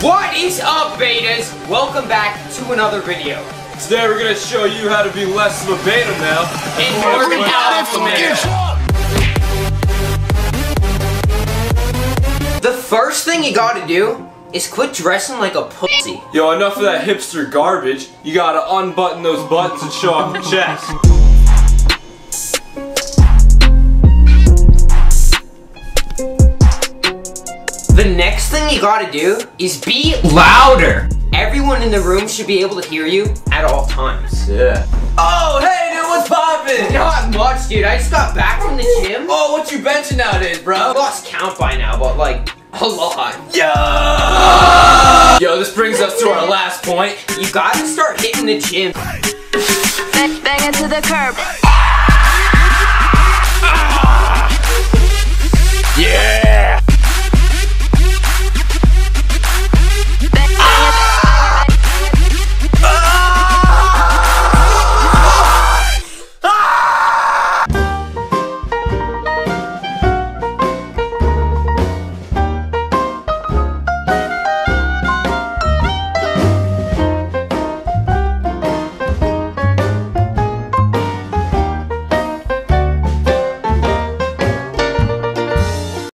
What is up, betas? Welcome back to another video. Today we're gonna show you how to be less of a beta male And more of an alpha male. The first thing you gotta do is quit dressing like a pussy. Yo, enough of that hipster garbage. You gotta unbutton those buttons and show off your chest. Thing you gotta do is be louder. Everyone in the room should be able to hear you at all times. Yeah. Oh, hey, dude, what's poppin'? Not much, dude. I just got back from the gym. Oh, what you benching nowadays, I bro? lost count by now, but like a lot. Yo! Yo, this brings us to our last point. You gotta start hitting the gym. Bang, bang it to the curb.